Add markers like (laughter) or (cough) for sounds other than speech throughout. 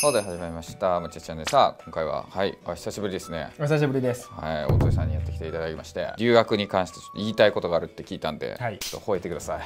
そうで始まりました。むちゃちゃんでさあ今回ははいお久しぶりですね。お久しぶりです。はい大鳥さんにやってきていただきまして留学に関してちょっと言いたいことがあるって聞いたんで、はいちょっと吠えてください。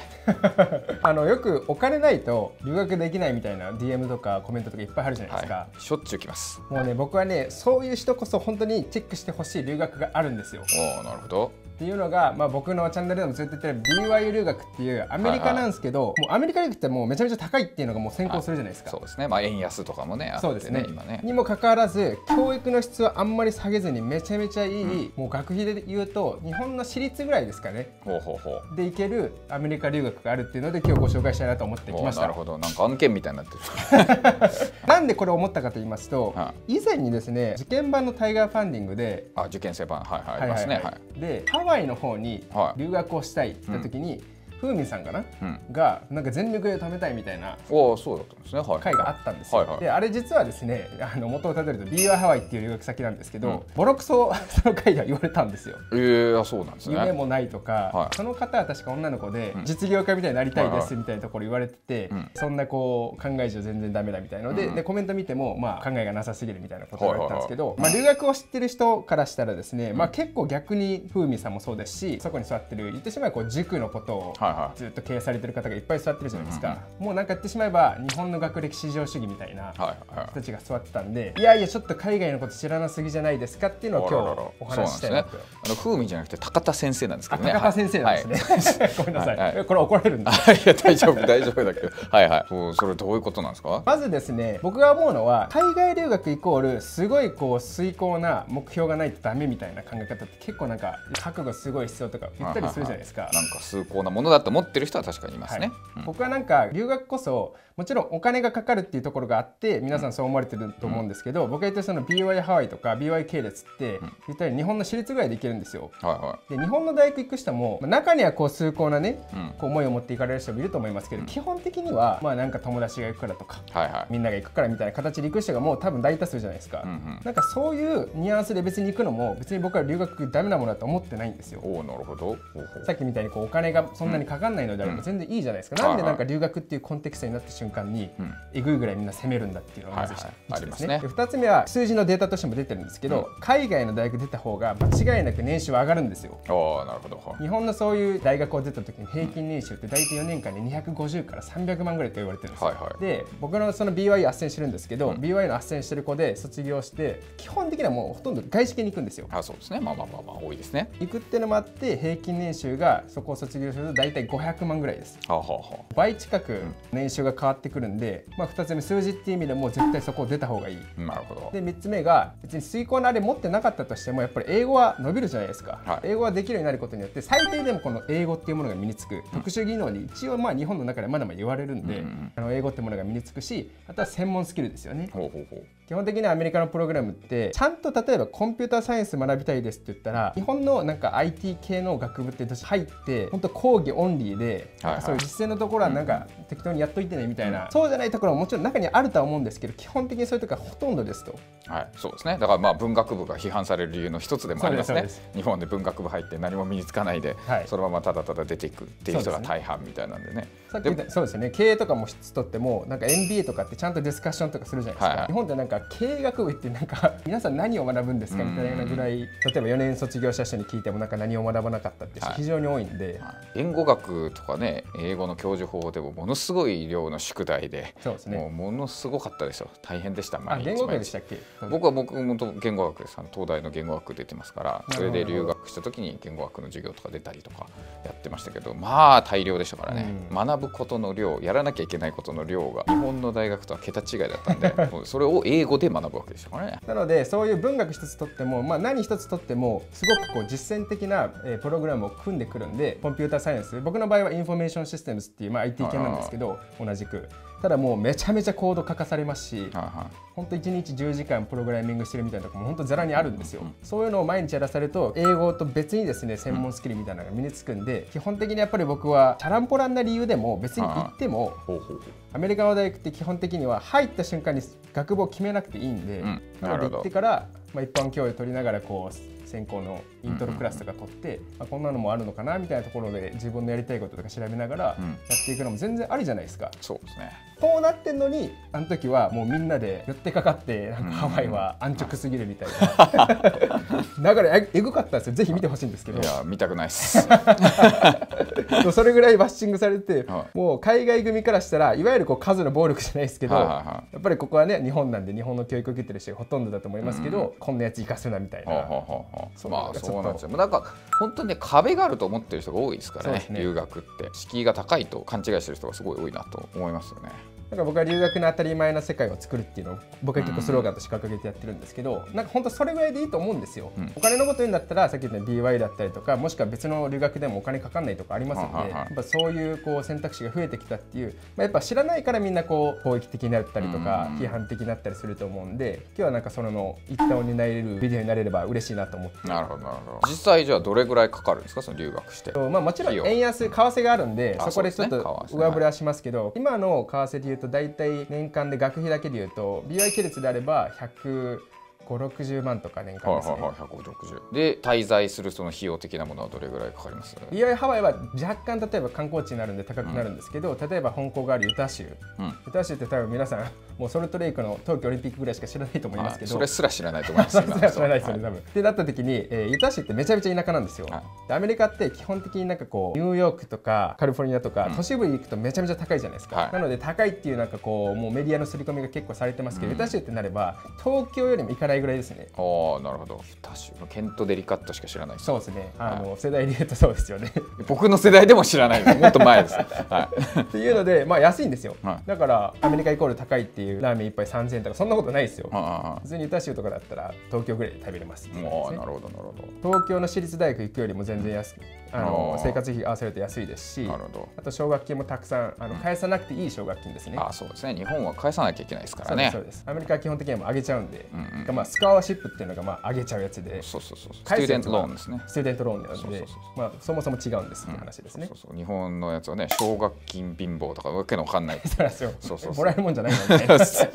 (laughs) あのよくお金ないと留学できないみたいな DM とかコメントとかいっぱいあるじゃないですか。はいしょっちゅう来ます。もうね僕はねそういう人こそ本当にチェックしてほしい留学があるんですよ。おおなるほど。っていうのが、まあ、僕のチャンネルでもずっと言ってる BYU 留学っていうアメリカなんですけど、もうアメリカ留学ってもうめちゃめちゃ高いっていうのがもう先行するじゃないですか。そうですね。まあ円安とかもねあってそうですね今ね。にもかかわらず教育の質はあんまり下げずにめちゃめちゃいい、もう学費で言うと日本の私立ぐらいですかねほうほうほう。で行けるアメリカ留学があるっていうので今日ご紹介したいなと思ってきおましたーなるほど。なんか案件みたいになってる。(laughs) なんでこれを思ったかと言いますと、は以前にですね受験版のタイガーファンディングであ受験生版はいはいありますね。はい。でハワイの方にはい。留学をしたいって言った時に、ふうみんさんかな、うん。がなんか全力で貯めたいみたいなおおそうだったんですね。はい。会があったんですよ、はいはい。であれ実はですねあの元をたどると BY ハワイっていう留学先なんですけど、うん。ボロクソその会では言われたんですよ。えー、あそうなんですね。夢もないとか、はい。その方は確か女の子で、うん。実業家みたいになりたいではいはすみたいなところ言われてて、うん。そんなこう考え上全然ダメだみたいので,、うん。でコメント見ても、まあ、考えがなさすぎるみたいなこと言われてたんですけど、まあ、留学を知ってる人からしたらですね、まあ、結構逆に風味さんもそうですしそこに座ってる言ってしまえばこう塾のことをはいはい。ずっと経営されてる方がいっぱい座ってるじゃないですか、もうなんか言ってしまえば日本の学歴至上主義みたいなはいはい人たちが座ってたんでいやいやちょっと海外のこと知らなすぎじゃないですかっていうのを今日お話ししたいなね。あの風味じゃなくて高田先生なんですけあどね。高田先生なんですね。(laughs) ごめんなさい。はいはいこれ怒られるんで。はい、いや大丈夫大丈夫だけどはいはいそうそれどういうことなんですか？まずですね、僕が思うのは海外留学イコールすごいこう遂行な目標がないとダメみたいな考え方って結構なんか覚悟すごい必要とか言ったりするじゃないですか。なんか崇高なものだと思ってる人は確かにいますね、はい。僕はなんか留学こそもちろんお金がかかるっていうところがあって皆さんそう思われてると思うんですけど、僕が言ってるその BY ハワイとか BY 系列って言った日本の私立ぐらいで行けるんですよ。うん、はい。はで日本の大学行く人もまあ中にはこう崇高なね、うん。こう思いを持って行かれる人もいると思いますけど、基本的にはまあなんか友達が行くからとかいはいはい。みんなが行くからみたいな形で行く人がもう多分大多数じゃないですか、うんうん。なんかそういうニュアンスで別に行くのも別に僕は留学ダメなものだと思ってないんですよ。おおなるほど。さっきみたいにこうお金がそんなにかかんないのであれば全然いいじゃないですか、うんなんでなんか留学っていうコンテクストになった瞬間に、うん。えぐいぐらいみんな攻めるんだっていうのがまずはいはい。一でありますすね。ねで2つ目は数字のデータとしても出てるんですけど、海外の大学出た方が間違いなく年収は上がるんですよ。なるほど。は日本のそういう大学を出た時に平均年収って大体4年間で250から300万ぐらいと言われてるんですよ、はいはいで僕のその BYU 斡旋してるんですけど、うん BYU の斡旋してる子で卒業して基本的にはもうほとんど外資系に行くんですよ。あそうですね。まあまあまあまあ多いですね。行くってのもあって平均年収がそこを卒業すると大体500万ぐらいです。はあはあは倍近く年収が変わってくるんで、まあ、2つ目数字っていう意味でも絶対そこを出た方がいい。あなるほど。で3つ目が別に遂行のあれ持ってなかったとしてもやっぱり英語は伸びるじゃないですか、はい。英語ができるようになることによって最低でもこの英語っていうものが身につく、特殊技能に一応まあ日本の中でまだまだ言われるんで、うんうん。あの英語ってものが身につくしあとは専門スキルですよね。ほうほうほう基本的にはアメリカのプログラムってちゃんと例えばコンピューターサイエンス学びたいですって言ったら日本のなんか IT 系の学部って私入って本当講義オンリーで、はいはい。そういう実践のところはなんか適当にやっといてねみたいな、そうじゃないところももちろん中にあるとは思うんですけど基本的にそういうところはほとんどですと。はい。そうですね。だからまあ文学部が批判される理由の一つでもありますね。日本で文学部入って何も身につかないで、はい。そのままただただ出ていくっていう人が大半みたいなんでね。そうですよね。経営とかも質とってもなんか MBA とかってちゃんとディスカッションとかするじゃないですか、はいはい。日本ってなんか経営学部ってなんか皆さん何を学ぶんですかみたいなぐらい例えば4年卒業した人に聞いてもなんか何を学ばなかったって非常に多いんで、言語学とかね英語の教授法でもものすごい量の宿題でそうですね。もうものすごかったですよ。大変でしたあ毎日言語学でしたっけ？僕は僕もと言語学です。東大の言語学出てます。からそれで留学した時に言語学の授業とか出たりとかやってましたけどまあ大量でしたからね、うん。学ぶことの量やらなきゃいけないことの量が日本の大学とは桁違いだったんで (laughs) それを英語で学ぶわけでしたからね。なのでそういう文学一つとっても、まあ、何一つとってもすごくこう実践的な、えープログラムを組んでくるんでコンピューターサイエンス。僕の場合は Information Systems っていう、まあ、IT 系なんですけど同じく。ただもうめちゃめちゃコード書かされますし本当1日10時間プログラミングしてるみたいなとこも本当ざらにあるんですよ、そういうのを毎日やらされると英語と別にですね専門スキルみたいなのが身につくんで、基本的にやっぱり僕はチャランポランな理由でも別に行ってもアメリカの大学って基本的には入った瞬間に学部を決めなくていいんで、うん。なので行ってから、まあ、一般教養を取りながらこう専攻のイントロクラスとか取って、あこんなのもあるのかなみたいなところで自分のやりたいこととか調べながらやうん。っていくのも全然ありじゃないですか。そうですね。こうなってんのにあの時はもうみんなで寄ってかかってなんかハワイは安直すぎるみたいな。(laughs) だからええぐかったんですよ。ぜひ見てほしいんですけど。いや見たくないっす。(laughs) それぐらいバッシングされて、はもう海外組からしたらいわゆるこう数の暴力じゃないですけど、やっぱりここはね日本なんで日本の教育を受けてる人がほとんどだと思いますけど、こんなやつ生かすなみたいな、はあはあはまあそうなんですよ。なんか本当にね壁があると思ってる人が多いですからね。ね。留学って敷居が高いと勘違いしてる人がすごい多いなと思いますよねなんか僕は留学の当たり前な世界を作るっていうのを僕は結構スローガンとして掲げてやってるんですけど、なんか本当それぐらいでいいと思うんですよ、うん。お金のこと言うんだったらさっき言ったように DY だったりとかもしくは別の留学でもお金かかんないとかありますので、はいはいはいやっぱそういうこう選択肢が増えてきたっていう、まあ、やっぱ知らないからみんなこう攻撃的になったりとかうん批判的になったりすると思うんで今日はなんかその一端を担えるビデオになれれば嬉しいなと思って。なるほどなるほど。実際じゃあどれぐらいかかるんですかその留学して。とまあ、もちろん円安為替があるんであそこでちょっと上振れはしますけど、今の為替でいうと大体年間で学費だけでいうと BY 系列であれば100 15060万とか年間ですね、はいはいはい160で滞在するその費用的なものはどれぐらいかかります？BY ハワイは若干例えば観光地になるんで高くなるんですけど、例えば香港があるユタ州。うん。ユタ州って多分皆さんもうソルトレイクの冬季オリンピックぐらいしか知らないと思いますけど。はいそれすら知らないと思います。(laughs) それすら知らないですよね、は多分。ってなった時に、えーユタ州ってめちゃめちゃ田舎なんですよ。はい。でアメリカって基本的になんかこうニューヨークとかカリフォルニアとか、うん。都市部に行くとめちゃめちゃ高いじゃないですか。はい。なので高いっていうなんかこうもうメディアの刷り込みが結構されてますけど、ユタ州ってなれば東京よりも行かないぐらいですね。ああなるほど。多種。ケントデリカットしか知らない。そうですね。あの、世代で言うとそうですよね。(laughs) 僕の世代でも知らない。もっと前です。(laughs) はい。っていうのでまあ安いんですよ。はい。だからアメリカイコール高いっていうラーメン一杯3000円とかそんなことないですよ。あ普通にユタ州とかだったら東京ぐらいで食べれますね。もうなるほどなるほ東京の私立大学行くよりも全然安くあの生活費合わせると安いですしどなるほど。あと奨学金もたくさんあの返さなくていい奨学金ですね。ああそうですね。日本は返さなきゃいけないですからね。そうですアメリカは基本的にはもう上げちゃうんで、うんうん。まあ、スカワーシップっていうのがまあ上げちゃうやつでそうそうそうスチューデントローンですね。スチューデントローンなんでそもそも違うんですって話ですね。そうそう日本のやつはね奨学金貧乏とかわけのわかんない。(laughs) そうなんですよ。そうそうもらえるもんじゃないのみたいなそう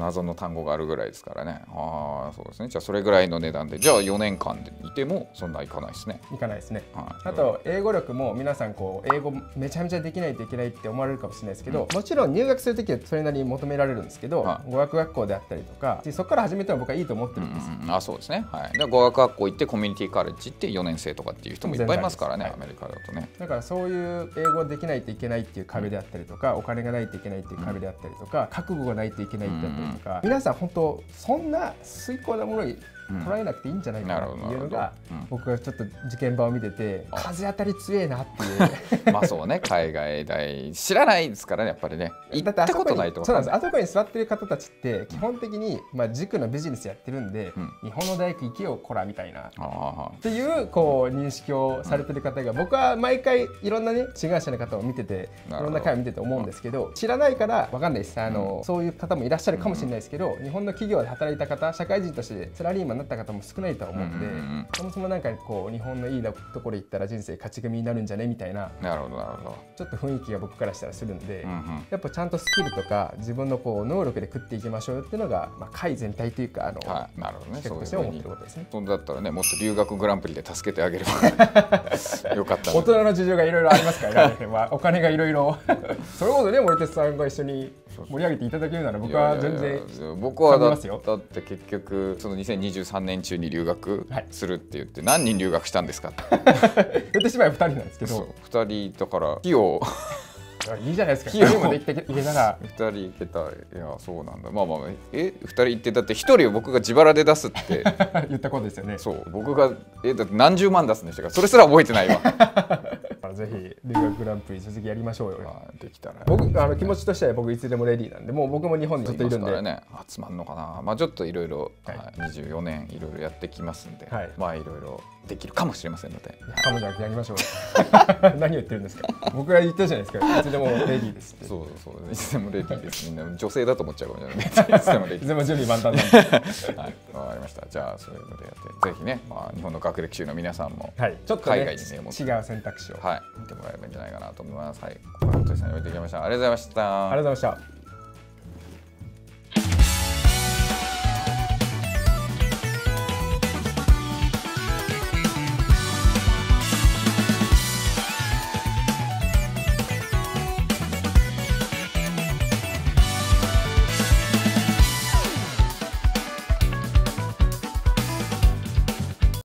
謎の単語があるぐらいですからね。ああそうですね。じゃあそれぐらいの値段で。じゃあ4年間でいてもそんないかないですね。いかないですね。はい。あと英語力も皆さんこう英語めちゃめちゃできないといけないって思われるかもしれないですけど、もちろん入学する時はそれなりに求められるんですけど、は語学学校であったりとかそこから始めても僕はいいと思ってうんるんです。よ。うんあそうですね。はい。で語学学校行ってコミュニティカレッジ行って4年生とかっていう人もいっぱいいますからね、全然アメリカだとね。だからそういう英語できないといけないっていう壁であったりとか、お金がないといけないっていう壁であったりとか、覚悟がないといけないってあったりとか、皆さん本当そんな水耕なものに捉えなくていいんじゃないかなっていうのが、僕がちょっと受験場を見ててあ。風当たり強えなっていう。(laughs) まあそうね海外大知らないですからねやっぱりね。行だったことないとそうなんです。いあそこに座ってる方たちって基本的に、まあ、塾のビジネスやってるんで、うん。日本の大学行けよこらみたいな。っていうこう認識をされてる方が僕は毎回いろんなね志願者の方を見てていろんな回を見てて思うんですけど知らないから分かんないです。あの、そういう方もいらっしゃるかもしれないですけど、日本の企業で働いた方社会人としてサラリーマンになった方も少ないとは思うんで、うんうんうん。そもそもなんかこう日本のいいところ行ったら人生勝ち組になるんじゃね？みたいななるほどなるほど。ちょっと雰囲気が僕からしたらするんで。うんうん。やっぱちゃんとスキルとか自分のこう能力で食っていきましょうよっていうのが、まあ、会全体というかあの、はい。なるほどね。企画として思っることですね。そんだったらねもっと留学グランプリで助けてあげれば (laughs) よかった大人の事情がいろいろありますからね、まあ、お金がいろいろ。(laughs) それこそね森哲さんが一緒に盛り上げていただけるなら僕は全然僕はだって結局その2023年中に留学はい。するって言って何人留学したんですか？って言ってしまえば2人なんですけど。2人だから費用。いいじゃないですか。費用。2人もできていけたら。2人行けたいやそうなんだ。まあまあえ2人行ってだって1人を僕が自腹で出すって。(laughs) 言ったことですよね。そう。僕がえだって何十万出すんでしたか？らそれすら覚えてないわ。(laughs) ぜひ留学グランプリ続きやりましょうよ。まあできたら僕あの気持ちとしては僕いつでもレディーなんでもう僕も日本にずっといるんで、ね。集まんのかな。まあちょっといろいろはい。はい24年いろいろやってきますんで、はい。まあいろいろできるかもしれませんので。いや彼女はやりましょう。よ (laughs) 何言ってるんですか。僕が言ったじゃないですか。いつでもレディーですって。そうそういつでもレディーです。みんな女性だと思っちゃうかもしれない。いつでもレディーいつでも準備万端なんで。はい、わかりました。じゃあ、そういうのでやって、ぜひね、まあ、日本の学歴中の皆さんも、はい、ちょっと、ね、海外にねも違う選択肢を、はい、見てもらえればいいんじゃないかなと思います。はい、小林さんに置いてきました。ありがとうございました。ありがとうございました